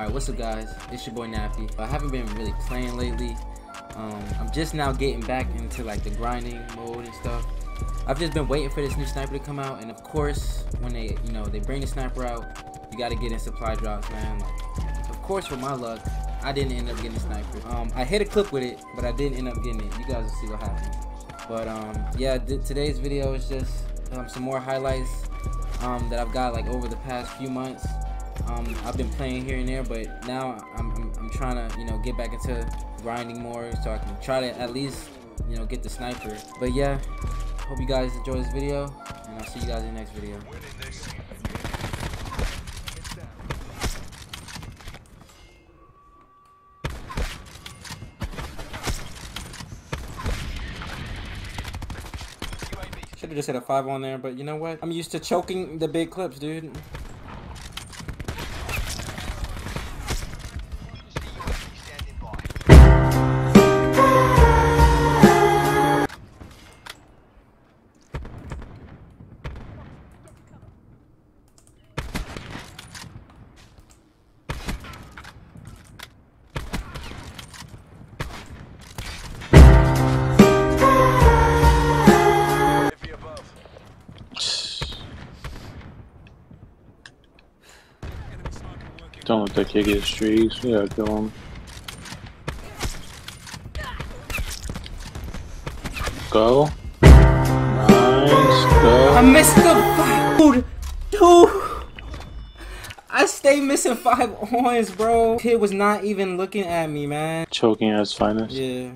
Alright, what's up guys? It's your boy Nappy. I haven't been really playing lately. Um, I'm just now getting back into like the grinding mode and stuff. I've just been waiting for this new sniper to come out and of course when they you know they bring the sniper out, you gotta get in supply drops, man. Like, of course for my luck, I didn't end up getting a sniper. Um, I hit a clip with it, but I didn't end up getting it. You guys will see what happened. But um, yeah, today's video is just um, some more highlights um, that I've got like over the past few months. Um, I've been playing here and there, but now I'm, I'm, I'm, trying to, you know, get back into grinding more so I can try to at least, you know, get the sniper. But yeah, hope you guys enjoy this video, and I'll see you guys in the next video. Should have just hit a 5 on there, but you know what? I'm used to choking the big clips, dude. That kid get streaks. We gotta kill him. Go. Nice. Go. I missed the dude. Dude. I stay missing five points, bro. Kid was not even looking at me, man. Choking at his finest. Yeah.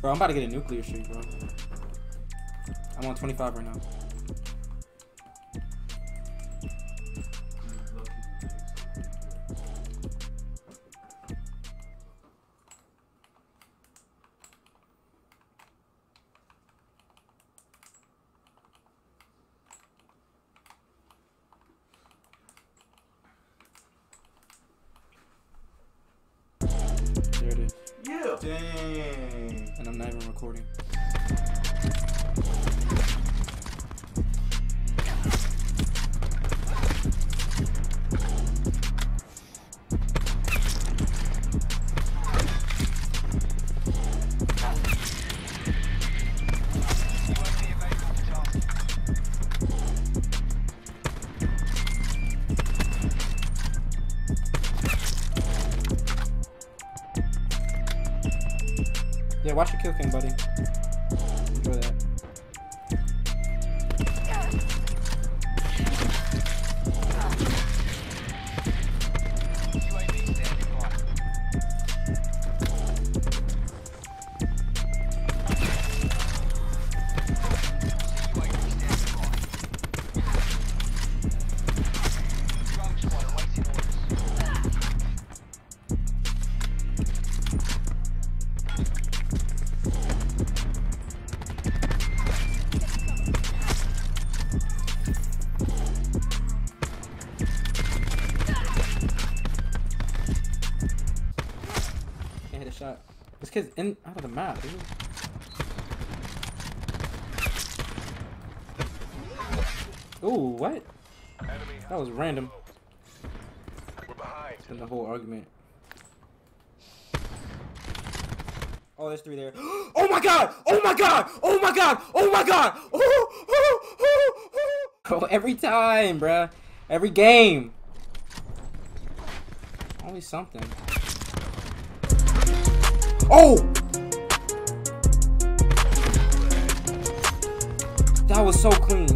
Bro, I'm about to get a nuclear streak, bro. I'm on 25 right now. There it is. Yeah. Dang. Recording. Yeah, watch your kill cam, buddy. This kid's in out of the map, dude. Ooh, what? That was random. In the whole argument. Oh, there's three there. Oh my god! Oh my god! Oh my god! Oh my god! Oh, oh, oh, oh. oh every time, bruh. Every game. Always something. Oh! That was so clean.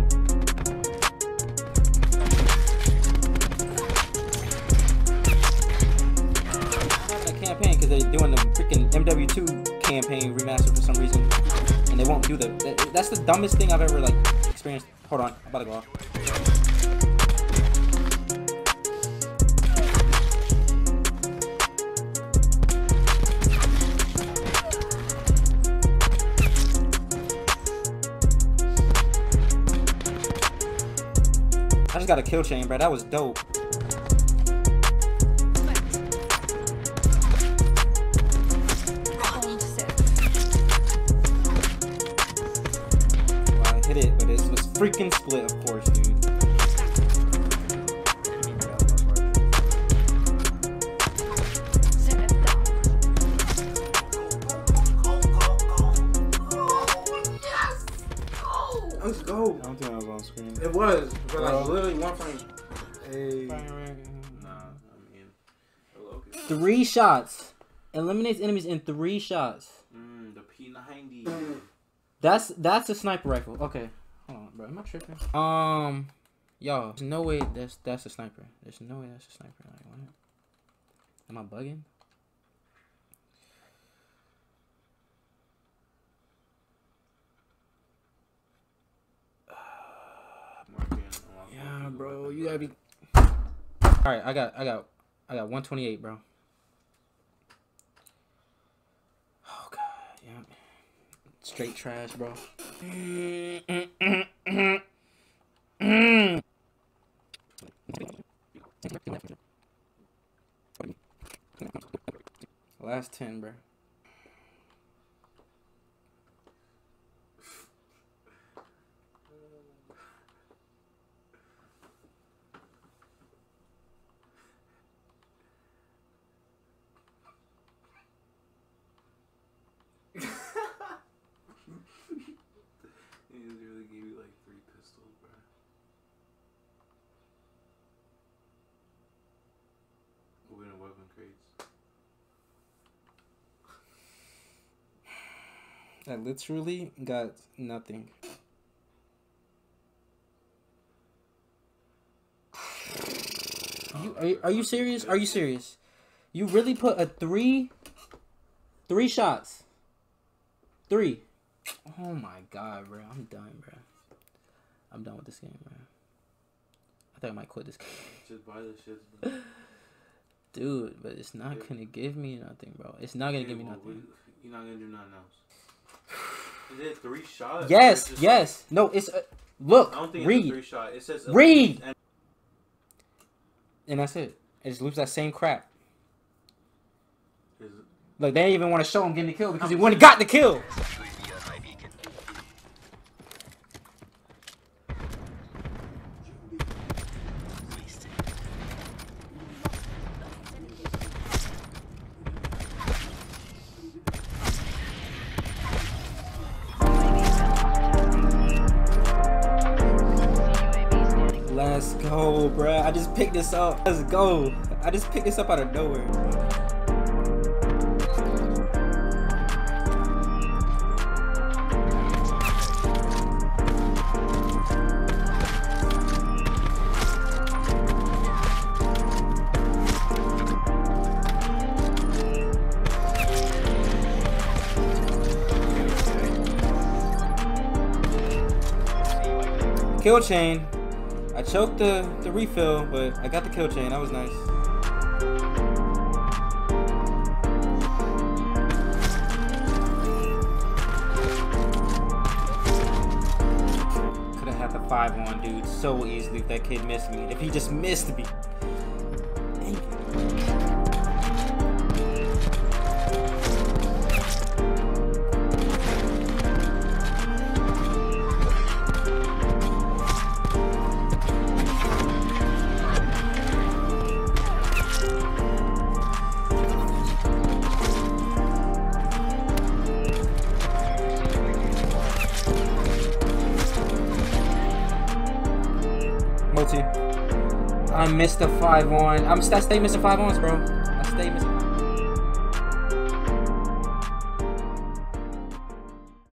That campaign because they're doing the freaking MW2 campaign remaster for some reason, and they won't do the. that- That's the dumbest thing I've ever like experienced. Hold on, I'm about to go off. Got a kill chain, bro. That was dope. Well, I hit it, but it was freaking split, of course, dude. Let's go. I don't think I was on screen. It was, but like Bro. literally one frame. Hey. Nah, I mean, hello. Three shots. Eliminates enemies in three shots. Mm, the P90. That's that's a sniper rifle. Okay. Hold on, bro. Am I tripping? Um, y'all, there's no way that's that's a sniper. There's no way that's a sniper. Like, what? Am I bugging? Yeah, bro. You gotta be. All right, I got, I got, I got 128, bro. Oh god, yeah. Straight trash, bro. Last ten, bro. He really gave you like three pistols, bro. Open a weapon crates. I literally got nothing. You, are, you- are you serious? Are you serious? You really put a three, three shots, three. Oh my god, bro! I'm done, bro. I'm done with this game, bro. I think I might quit this game, Just buy the shit. bro. dude. But it's not gonna give me nothing, bro. It's not gonna Okay, give me well, nothing. You're not gonna do nothing else. Is it three shots? Yes, yes. No, it's uh, look. I don't think it's a read. three shot. It says Read. And and that's it. It just loops that same crap. is- Like they didn't even want to show him getting the kill because he wouldn't got the kill. Picked this up. Let's go. I just picked this up out of nowhere. Kill chain. I choked the, the refill, but I got the kill chain. That was nice. Could have had the 5 1, dude, so easily if that kid missed me. If he just missed me. I missed the five on. I'm I stay missing five ons, bro.